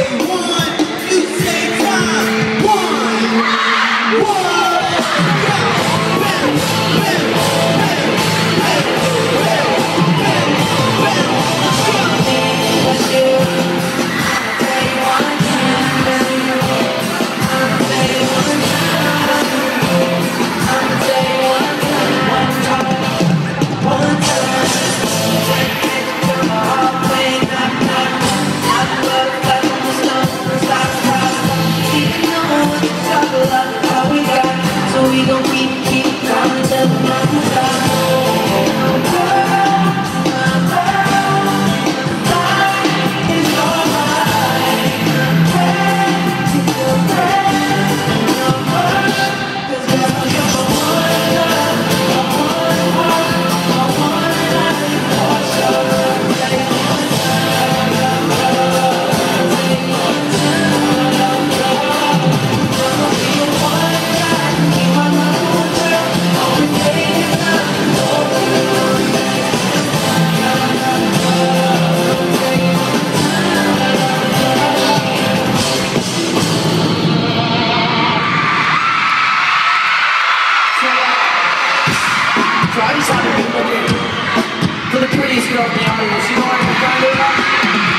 Hey, one. I just want to for the prettiest girl in the audience. You know what I'm?